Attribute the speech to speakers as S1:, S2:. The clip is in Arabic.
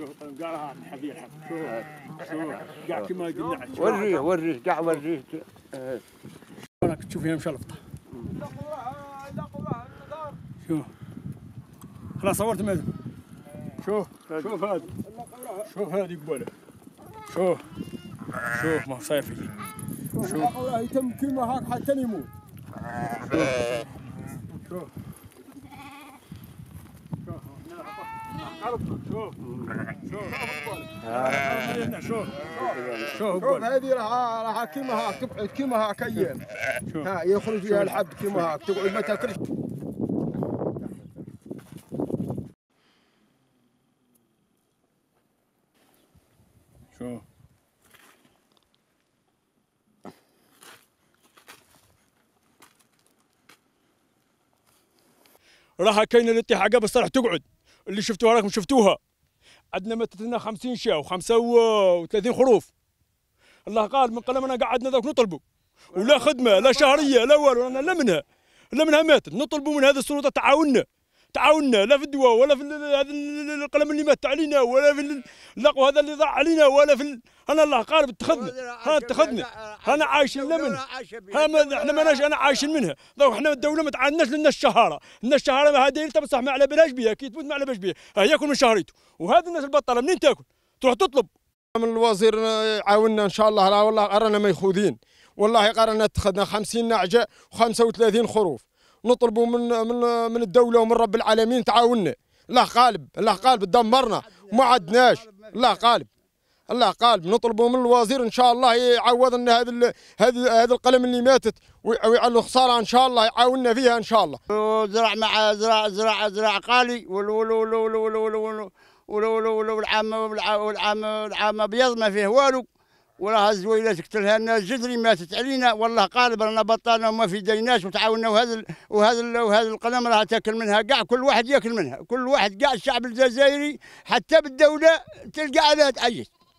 S1: شوف قالها كما قلنا
S2: وريه وريه قاع وريه آه.
S1: راك تشوف هي مشلفطه شوف خلاص صورت ماذا شوف شوف هذا شوف هذه قبله شوف شوف ما صيفي شوف
S3: يتم كلمة هاك حتى يموت
S1: شوف شوف. شوف شوف شوف
S3: شوف
S1: قبله
S3: هذه راح راح كيما هاك كيما هاك أيام
S1: شوف.
S3: ها يخرج فيها الحب كيما هاك تقعد ما تاكلش
S1: شوف. راح كاين اللي تطيح عقب الصراحه تقعد. اللي شفتوها راكم شفتوها. عندنا ماتت لنا 50 شاة و35 خروف الله قال من قلمنا قعدنا ذاك نطلبوا ولا خدمة لا شهرية لا والو أنا لا منها. لا منها ماتت. نطلبوا من هذه السلطة تعاوننا. تعاوننا لا في الدواء ولا في هذا ال- القلم اللي مات علينا ولا في ال- اللقو هذا اللي ضاع علينا ولا في ال- أنا الله قارب اتخذنا. ها اتخذنا. أنا عايشين لا منها ها ما إحنا ماناش أنا عايشين منها. ذوك إحنا الدولة ما تعاناش لنا الشهارة. لنا الشهارة ما هذه بصح ما على بالهاش بها كي تموت ما على بالهاش بها. ها ياكل من شهريته. وهذه الناس البطاله منين تاكل؟ تروح تطلب.
S3: من الوزير عاوننا إن شاء الله. لا والله قرانا ميخوذين والله قرانا اتخذنا 50 نعجة و35 خروف. نطلبوا من من من الدولة ومن رب العالمين تعاوننا الله قالب الله قالب دمرنا ما عدناش. الله قالب الله قالب نطلبوا من الوزير إن شاء الله يعوض لنا هذا هذا هذا القلم اللي ماتت ويعلو خساره إن شاء الله يعاوننا فيها إن شاء الله.
S2: زرع مع زرع زرع زرع قالي والعام العام العام أبيض ما فيه والو. وراها الزويلات قتلها لنا الجدري ماتت علينا. والله قالب رانا بطلنا وما في ديناش. وتعاوننا وهذا وهذا وهذا القلم راها تاكل منها. كاع كل واحد ياكل منها. كل واحد كاع الشعب الجزائري حتى بالدولة تلقى عليها تعيش